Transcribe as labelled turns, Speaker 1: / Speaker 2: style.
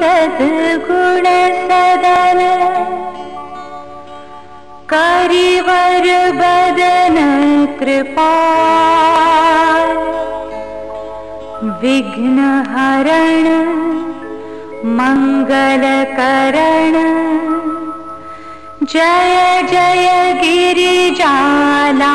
Speaker 1: सद्गुण सदन करिवर बदन कृपा। विघ्न हरण मङ्गलकरण जय जय गिरिजाला